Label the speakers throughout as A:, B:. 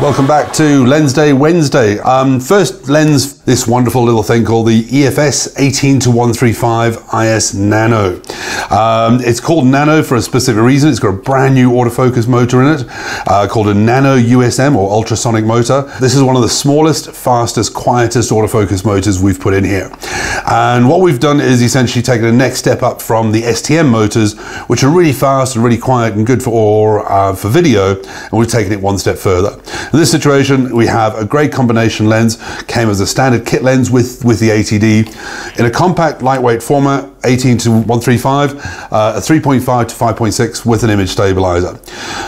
A: Welcome back to Lens Day Wednesday. Um, first lens, this wonderful little thing called the EFS 18 to 135 IS Nano. Um, it's called Nano for a specific reason. It's got a brand new autofocus motor in it uh, called a Nano USM or ultrasonic motor. This is one of the smallest, fastest, quietest autofocus motors we've put in here. And what we've done is essentially taken a next step up from the STM motors, which are really fast and really quiet and good for, uh, for video, and we've taken it one step further. In this situation, we have a great combination lens, came as a standard kit lens with, with the 80D, in a compact, lightweight format, 18 to 135, uh, a 3.5 to 5.6 with an image stabilizer.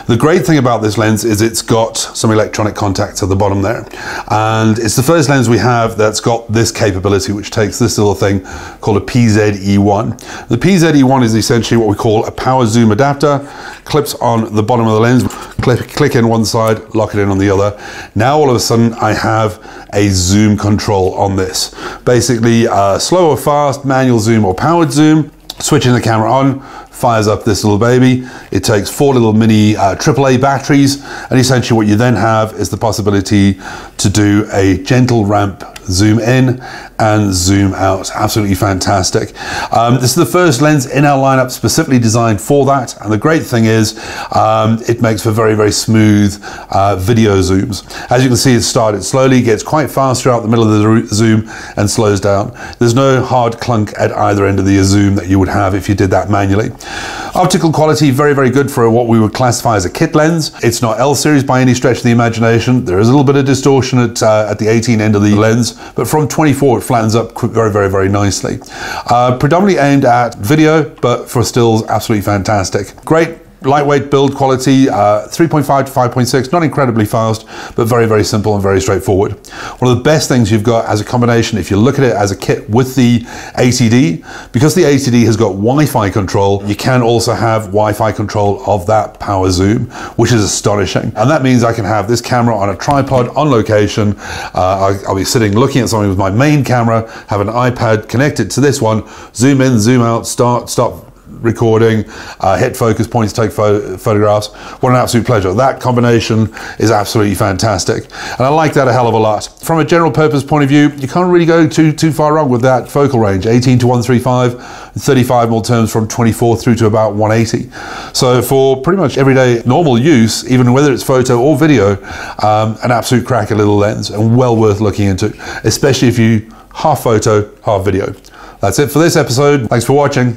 A: The great thing about this lens is it's got some electronic contacts at the bottom there. And it's the first lens we have that's got this capability, which takes this little thing called a PZE1. The PZE1 is essentially what we call a power zoom adapter, clips on the bottom of the lens, click, click in one side, lock it in on the other. Now all of a sudden I have a zoom control on this. Basically, uh, slow or fast, manual zoom or powered zoom, switching the camera on, fires up this little baby. It takes four little mini uh, AAA batteries, and essentially what you then have is the possibility to do a gentle ramp zoom in and zoom out. Absolutely fantastic. Um, this is the first lens in our lineup specifically designed for that. And the great thing is um, it makes for very, very smooth uh, video zooms. As you can see, it started slowly, gets quite fast throughout the middle of the zoom and slows down. There's no hard clunk at either end of the zoom that you would have if you did that manually. Optical quality, very, very good for what we would classify as a kit lens. It's not L series by any stretch of the imagination. There is a little bit of distortion at, uh, at the 18 end of the lens, but from 24 it flattens up very, very, very nicely. Uh, predominantly aimed at video, but for stills, absolutely fantastic. Great lightweight build quality, uh, 3.5 to 5.6, not incredibly fast, but very, very simple and very straightforward. One of the best things you've got as a combination, if you look at it as a kit with the 80D, because the 80D has got Wi-Fi control, you can also have Wi-Fi control of that power zoom, which is astonishing. And that means I can have this camera on a tripod on location. Uh, I'll, I'll be sitting looking at something with my main camera, have an iPad connected to this one, zoom in, zoom out, start, stop recording, uh, hit focus points, take pho photographs. What an absolute pleasure. That combination is absolutely fantastic. And I like that a hell of a lot. From a general purpose point of view, you can't really go too, too far wrong with that focal range, 18 to 135, 35 more terms from 24 through to about 180. So for pretty much everyday normal use, even whether it's photo or video, um, an absolute cracker little lens and well worth looking into, especially if you half photo, half video. That's it for this episode. Thanks for watching.